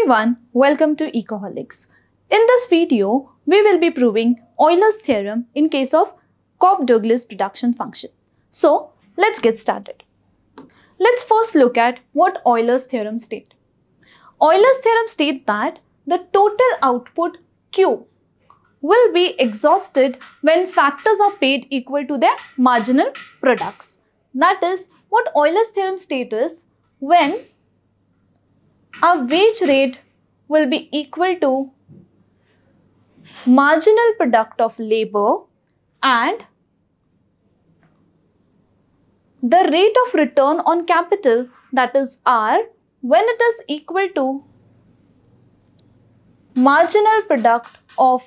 everyone, welcome to Ecoholics. In this video, we will be proving Euler's theorem in case of Cobb-Douglas production function. So, let's get started. Let's first look at what Euler's theorem states. Euler's theorem states that the total output Q will be exhausted when factors are paid equal to their marginal products. That is, what Euler's theorem states is when our wage rate will be equal to marginal product of labor and the rate of return on capital that is R when it is equal to marginal product of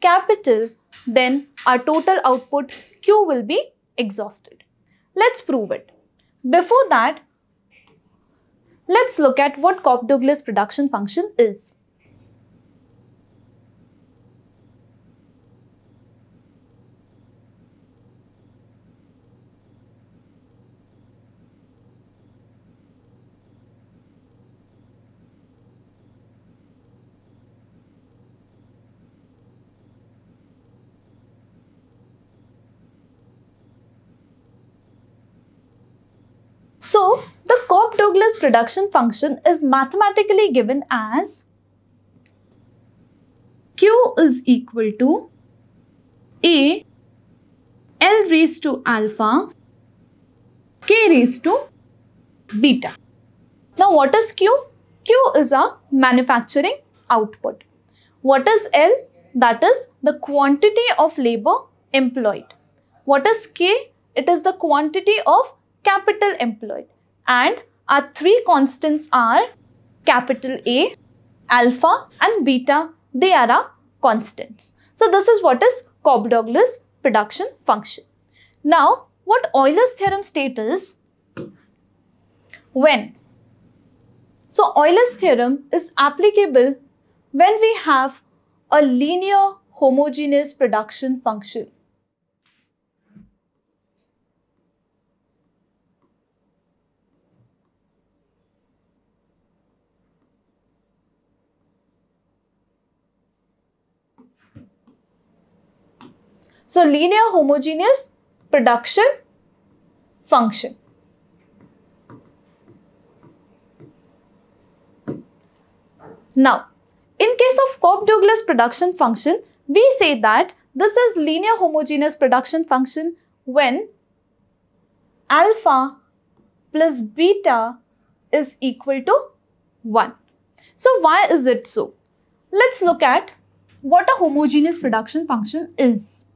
capital then our total output Q will be exhausted. Let's prove it. Before that Let's look at what Cobb-Douglas production function is. So, the Cobb-Douglas production function is mathematically given as Q is equal to A L raised to alpha K raised to beta. Now what is Q? Q is a manufacturing output. What is L? That is the quantity of labor employed. What is K? It is the quantity of capital employed and our three constants are capital A, alpha and beta. They are our constants. So this is what is Cobb-Douglas production function. Now what Euler's theorem states is when. So Euler's theorem is applicable when we have a linear homogeneous production function. So linear homogeneous production function. Now, in case of Cobb-Douglas production function, we say that this is linear homogeneous production function when alpha plus beta is equal to 1. So why is it so? Let's look at what a homogeneous production function is.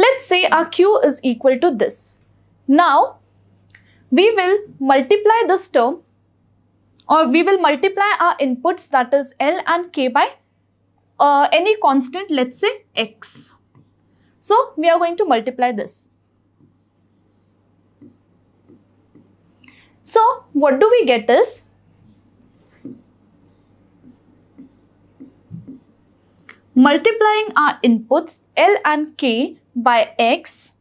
Let's say our Q is equal to this. Now, we will multiply this term or we will multiply our inputs that is L and K by uh, any constant, let's say X. So, we are going to multiply this. So, what do we get is multiplying our inputs L and K by x.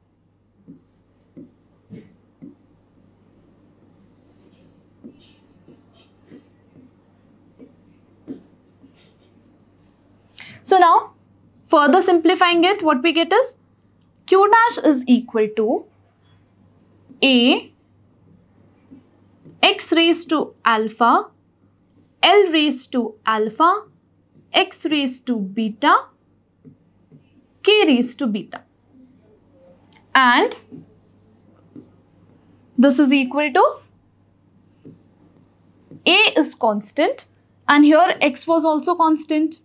So now, further simplifying it, what we get is q dash is equal to a x raised to alpha, l raised to alpha, x raised to beta, k raised to beta and this is equal to a is constant and here x was also constant.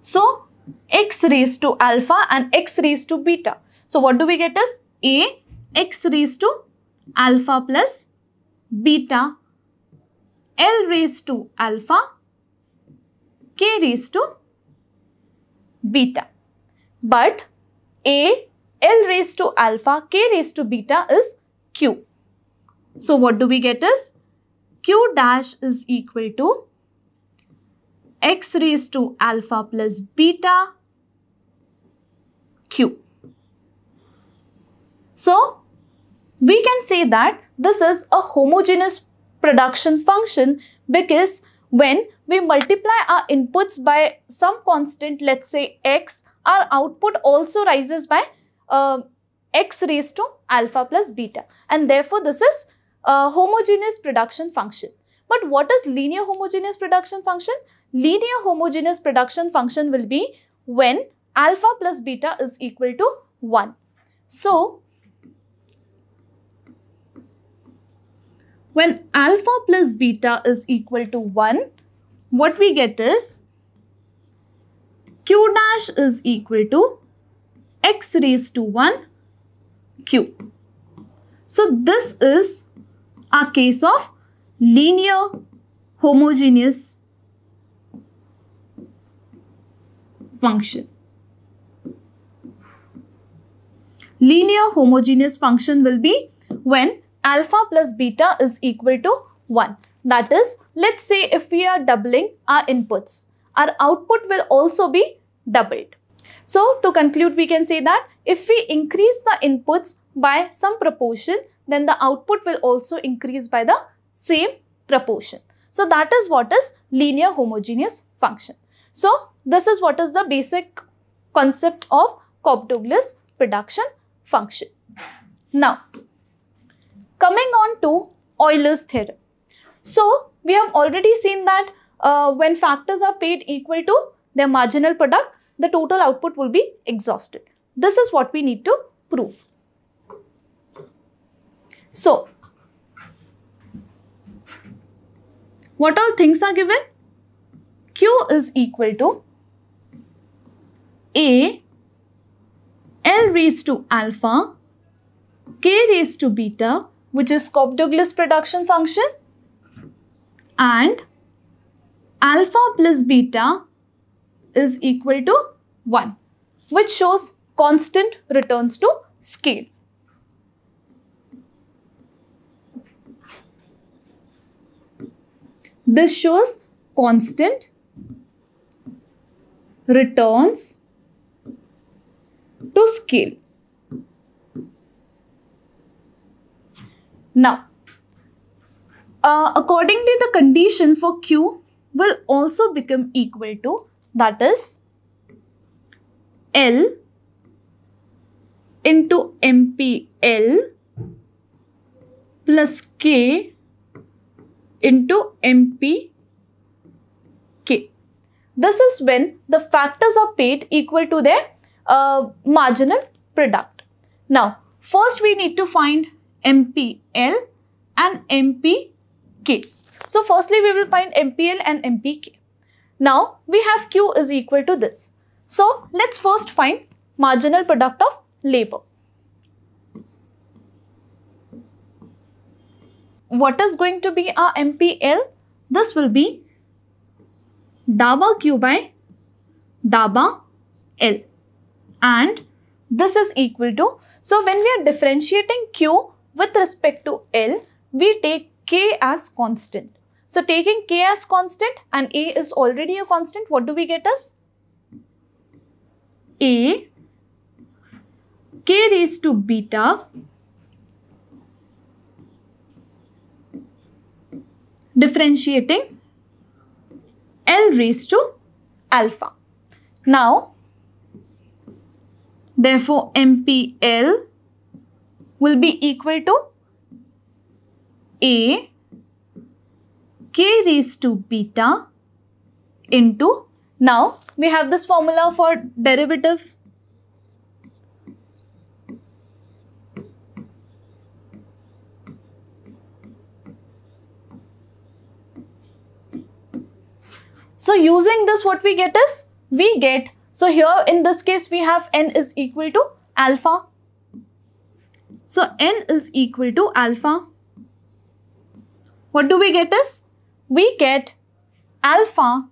So x raised to alpha and x raised to beta. So what do we get is a x raised to alpha plus beta l raised to alpha k raised to beta. But A, L raised to alpha, K raised to beta is Q. So what do we get is Q dash is equal to x raised to alpha plus beta Q. So, we can say that this is a homogeneous production function because when we multiply our inputs by some constant, let's say x, our output also rises by uh, x raised to alpha plus beta. And therefore, this is a homogeneous production function. But what is linear homogeneous production function? Linear homogeneous production function will be when alpha plus beta is equal to 1. So, when alpha plus beta is equal to 1, what we get is q dash is equal to x raised to 1 q. So, this is a case of linear homogeneous function. Linear homogeneous function will be when alpha plus beta is equal to 1. That is, let's say if we are doubling our inputs, our output will also be doubled. So, to conclude, we can say that if we increase the inputs by some proportion, then the output will also increase by the same proportion. So that is what is linear homogeneous function. So this is what is the basic concept of Cobb-Douglas production function. Now, coming on to Euler's theorem. So we have already seen that uh, when factors are paid equal to their marginal product, the total output will be exhausted. This is what we need to prove. So, what all things are given? Q is equal to A L raised to alpha K raised to beta which is Cobb-Douglas production function and alpha plus beta is equal to 1 which shows constant returns to scale. This shows constant returns to scale. Now, uh, accordingly the condition for Q will also become equal to that is L into MPL plus K into MP K. This is when the factors are paid equal to their uh, marginal product. Now, first we need to find MPL and MPK. So, firstly we will find MPL and MPK. Now, we have Q is equal to this. So, let's first find marginal product of labor. what is going to be our MPL? This will be Daba Q by Daba L. And this is equal to, so when we are differentiating Q with respect to L, we take K as constant. So taking K as constant and A is already a constant, what do we get as? A K raised to beta differentiating L raised to alpha. Now, therefore, MPL will be equal to A K raised to beta into, now we have this formula for derivative So using this what we get is, we get, so here in this case we have n is equal to alpha. So n is equal to alpha. What do we get is, we get alpha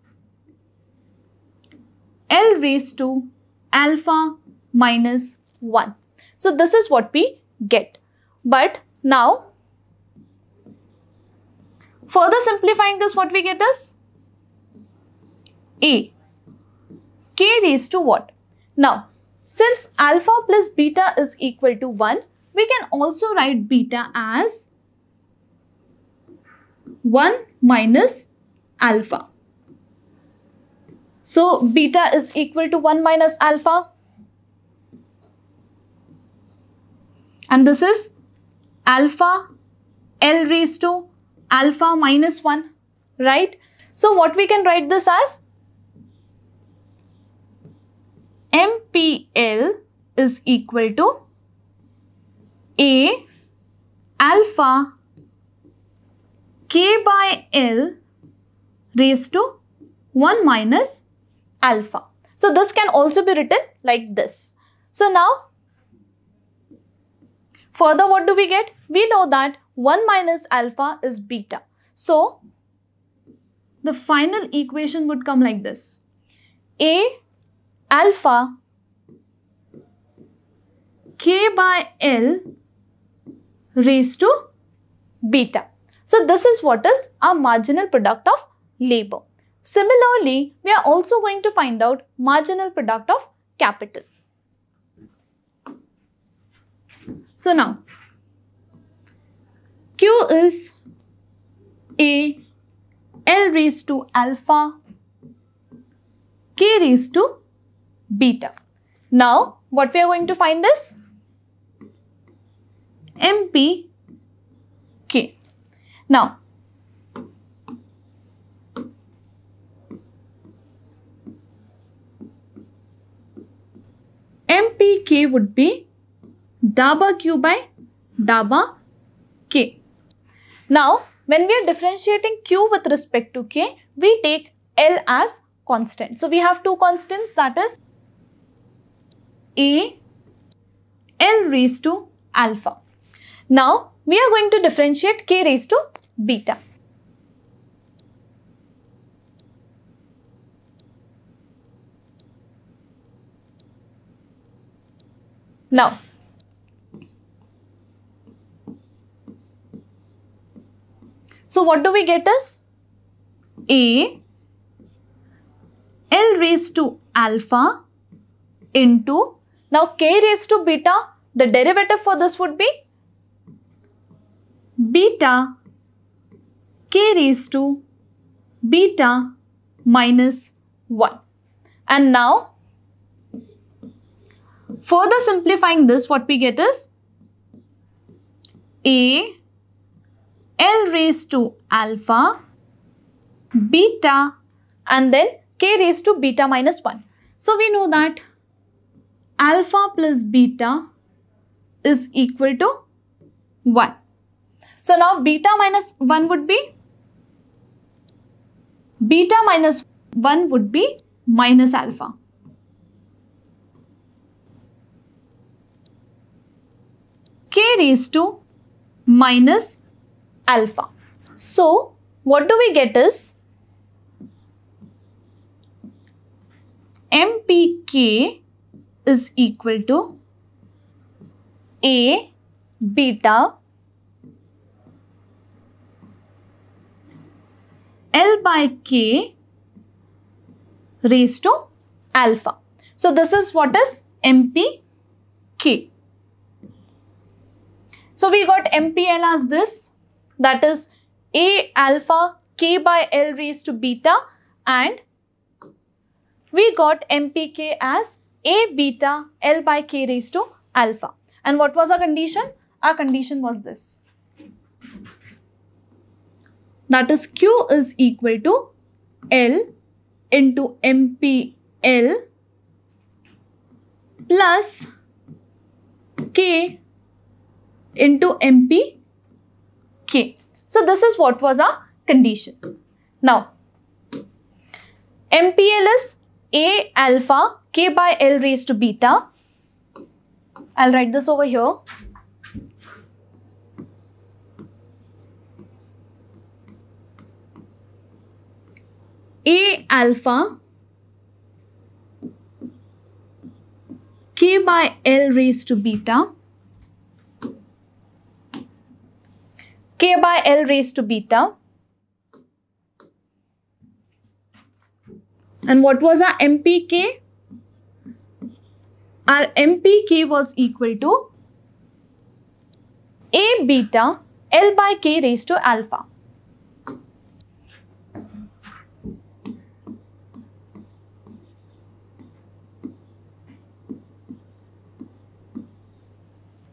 L raised to alpha minus 1. So this is what we get. But now, further simplifying this what we get is a. K raised to what? Now, Since alpha plus beta is equal to 1, we can also write beta as 1 minus alpha. So beta is equal to 1 minus alpha. And this is alpha L raised to alpha minus 1, right? So what we can write this as? MPL is equal to A alpha K by L raised to 1 minus alpha. So this can also be written like this. So now further what do we get? We know that 1 minus alpha is beta. So the final equation would come like this. A alpha k by L raised to beta. So this is what is our marginal product of labor. Similarly, we are also going to find out marginal product of capital. So now, Q is A L raised to alpha K raised to beta. Now, what we are going to find is MP K. Now, MPK would be Daba Q by Daba K. Now, when we are differentiating Q with respect to K, we take L as constant. So, we have two constants that is A L raised to alpha. Now, we are going to differentiate K raised to beta. Now, so what do we get as A L raised to alpha into, now K raised to beta, the derivative for this would be beta K raised to beta minus 1. And now Further simplifying this, what we get is A L raised to alpha beta and then k raised to beta minus 1. So we know that alpha plus beta is equal to 1. So now beta minus 1 would be beta minus 1 would be minus alpha. k raised to minus alpha. So, what do we get is MPK is equal to A beta L by K raised to alpha. So, this is what is MPK. So we got MPL as this that is A alpha K by L raised to beta and we got MPK as A beta L by K raised to alpha. And what was our condition? Our condition was this. That is Q is equal to L into MPL plus K into MPK. So this is what was our condition. Now, MPL is A alpha K by L raised to beta. I'll write this over here. A alpha K by L raised to beta k by L raised to beta. And what was our MPK? our MPK was equal to A beta L by K raised to alpha.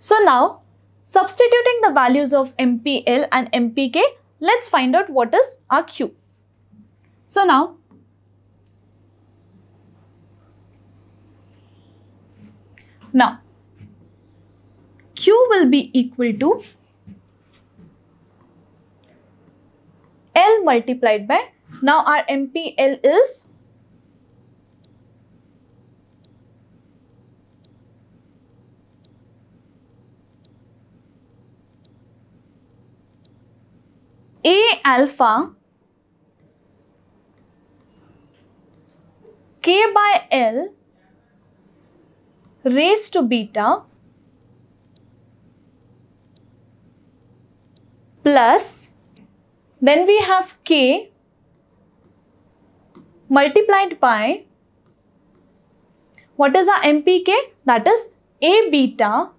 So now, substituting the values of MPL and MPK, let's find out what is our Q. So now, now Q will be equal to L multiplied by, now our MPL is A alpha K by L raised to beta plus then we have K multiplied by what is our MPK? That is A beta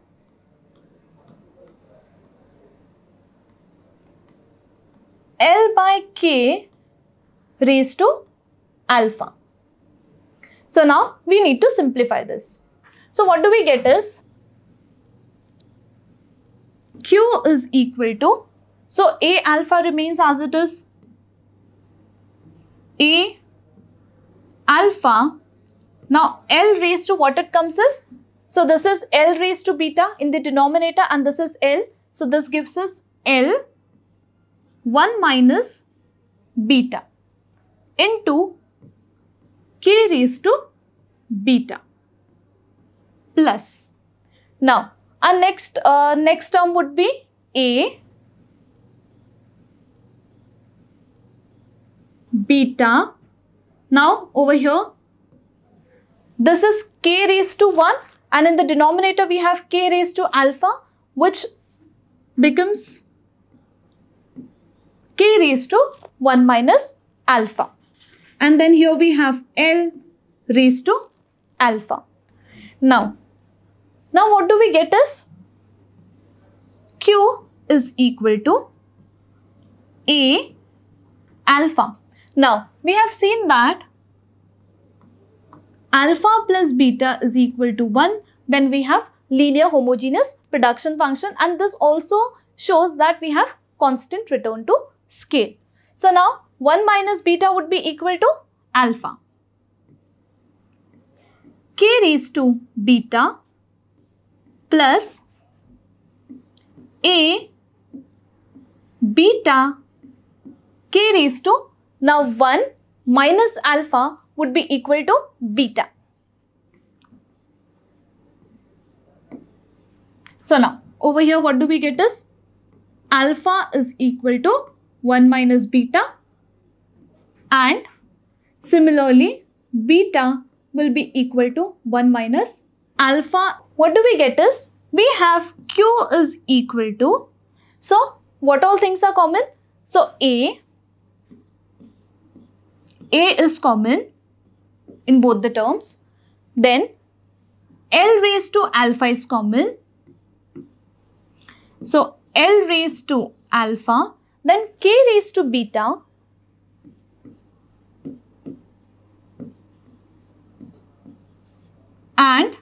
L by K raised to alpha. So now we need to simplify this. So what do we get is Q is equal to, so A alpha remains as it is. A alpha, now L raised to what it comes is, so this is L raised to beta in the denominator and this is L. So this gives us L 1 minus beta into k raised to beta plus. Now, our next, uh, next term would be a beta. Now, over here, this is k raised to 1 and in the denominator we have k raised to alpha which becomes k raised to 1 minus alpha. And then here we have L raised to alpha. Now, now what do we get is Q is equal to A alpha. Now, we have seen that alpha plus beta is equal to 1. Then we have linear homogeneous production function and this also shows that we have constant return to scale. So now 1 minus beta would be equal to alpha. k raised to beta plus a beta k raised to now 1 minus alpha would be equal to beta. So now over here what do we get is alpha is equal to 1 minus beta and similarly beta will be equal to 1 minus alpha. What do we get is we have Q is equal to so what all things are common? So A A is common in both the terms. Then L raised to alpha is common. So L raised to alpha then k raised to beta and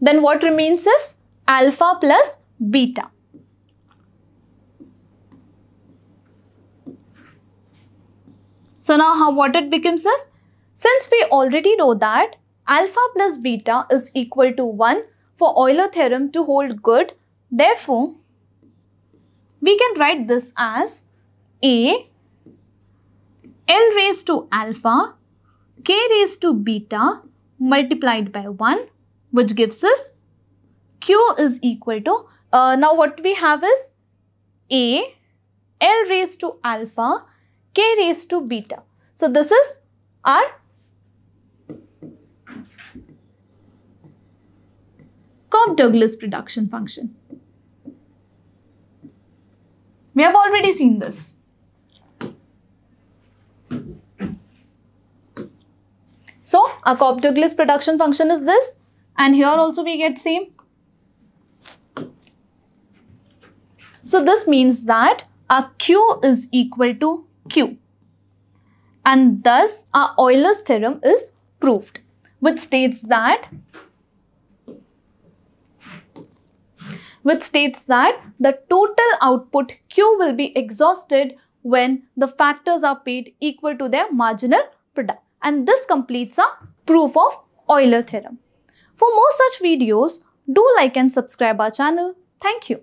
then what remains is alpha plus beta. So now how what it becomes is, since we already know that alpha plus beta is equal to 1 for Euler theorem to hold good, therefore, we can write this as a L raised to alpha K raised to beta multiplied by 1 which gives us Q is equal to, uh, now what we have is A L raised to alpha K raised to beta. So this is our Cobb-Douglas production function. We have already seen this. So, our Cobb-Douglas production function is this. And here also we get same. So this means that our Q is equal to Q. And thus our Euler's theorem is proved, which states that which states that the total output Q will be exhausted when the factors are paid equal to their marginal product. And this completes a proof of Euler theorem. For more such videos, do like and subscribe our channel. Thank you.